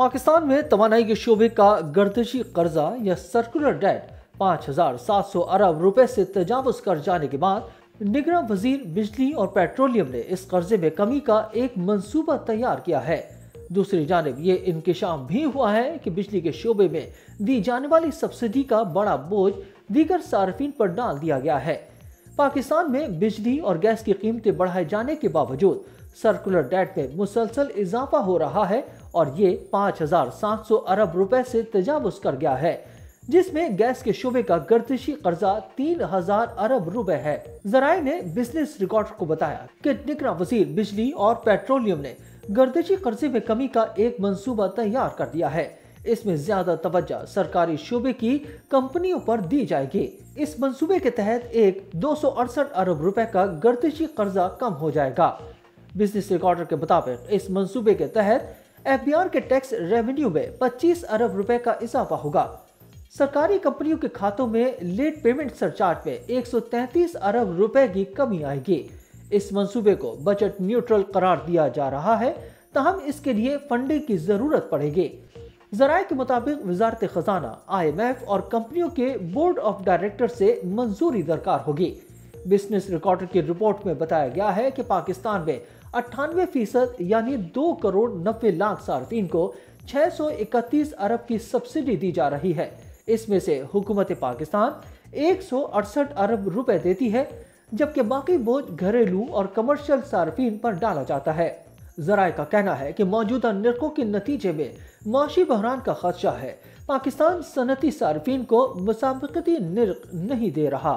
पाकिस्तान में तोानाई के शोबे का गर्दशी कर्जा या सर्कुलर डेट पाँच हज़ार सात सौ अरब रुपए से तजावज कर जाने के बाद निगरान वज़ीर बिजली और पेट्रोलियम ने इस कर्जे में कमी का एक मंसूबा तैयार किया है। दूसरी जानब ये इंकशाफ भी हुआ है कि बिजली के शोबे में दी जाने वाली सब्सिडी का बड़ा बोझ दीगर सार्फिन पर डाल दिया गया है। पाकिस्तान में बिजली और गैस की कीमतें बढ़ाए जाने के बावजूद सर्कुलर डेट में मुसलसल इजाफा हो रहा है और ये पाँच हज़ार सात सौ अरब रुपए से तजावज कर गया है, जिसमें गैस के शोबे का गर्दिशी कर्जा तीन हज़ार अरब रुपए है। जराये ने बिज़नेस रिकॉर्ड को बताया कि निगरान वज़ीर बिजली और पेट्रोलियम ने गर्दिशी कर्जे में कमी का एक मंसूबा तैयार कर दिया है। इसमें ज़्यादा तवज्जो सरकारी शोबे की कंपनियों पर दी जाएगी। इस मंसूबे के तहत एक दो अरब रुपए का गर्दिशी कर्जा कम हो जाएगा। बिज़नेस रिकॉर्डर के मुताबिक इस मंसूबे के तहत एफ़ के टैक्स रेवेन्यू में 25 अरब रुपए का इजाफा होगा। सरकारी कंपनियों के खातों में लेट पेमेंट सरचार्ज में 133 अरब रुपए की कमी आएगी। इस मंसूबे को बजट न्यूट्रल करार दिया जा रहा है, तहम इसके लिए फंडिंग की ज़रूरत पड़ेगी। जराये के मुताबिक वजारत खजाना आई एम एफ़ और कंपनियों के बोर्ड ऑफ़ डायरेक्टर से मंजूरी दरकार होगी। बिज़नेस रिकॉर्डर की रिपोर्ट में बताया गया है कि पाकिस्तान में अट्ठानवे फ़ीसद यानी दो करोड़ नब्बे लाख सार्फिन को छह सौ इकतीस अरब की सब्सिडी दी जा रही है। इसमें से हुकूमत पाकिस्तान एक सौ अड़सठ अरब रुपए देती है, जबकि बाकी बोझ घरेलू और कमर्शियल सार्फिन पर डाला जाता है। जराये का कहना है कि मौजूदा निर्कों के नतीजे में माशी बहरान का खदशा है। पाकिस्तान सनती सार्फिन को मुसाबकती निर्क नहीं दे रहा।